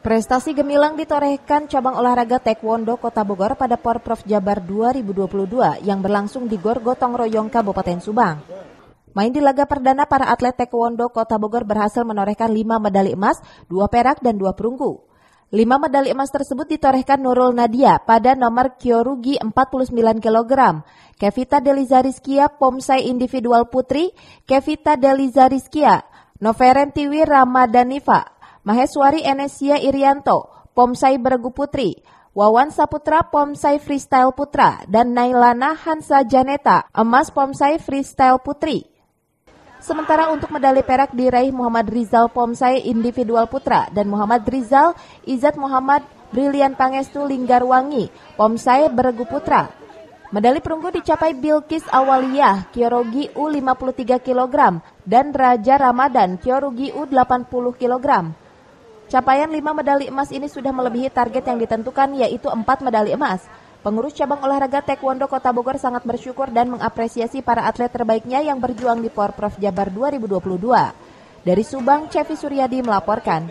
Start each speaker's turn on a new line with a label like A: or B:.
A: Prestasi gemilang ditorehkan cabang olahraga Taekwondo Kota Bogor pada Porprov Jabar 2022 yang berlangsung di Gor Gotong Royong Kabupaten Subang. Main di laga perdana para atlet Taekwondo Kota Bogor berhasil menorehkan 5 medali emas, 2 perak, dan 2 perunggu. 5 medali emas tersebut ditorehkan Nurul Nadia pada nomor Kyorugi 49 kg, Kevita Deliza Rizkia Pomsai Individual Putri, Kevita Deliza Rizkia, Noverentiwi Ramadanifa, Maheswari Enesia Irianto, Pomsai Beregu Putri, Wawan Saputra Pomsai Freestyle Putra, dan Nailana Hansa Janeta emas Pomsai Freestyle Putri. Sementara untuk medali perak diraih Muhammad Rizal Pomsai Individual Putra dan Muhammad Rizal Izat Muhammad Brilian Pangestu Linggarwangi Pomsai Beregu Putra. Medali perunggu dicapai Bilkis Awaliyah Kyorogi U53 kg dan Raja Ramadan Kyorugi U80 kg. Capaian 5 medali emas ini sudah melebihi target yang ditentukan yaitu 4 medali emas. Pengurus cabang olahraga Taekwondo Kota Bogor sangat bersyukur dan mengapresiasi para atlet terbaiknya yang berjuang di Porprov Jabar 2022. Dari Subang, Cevi Suryadi melaporkan.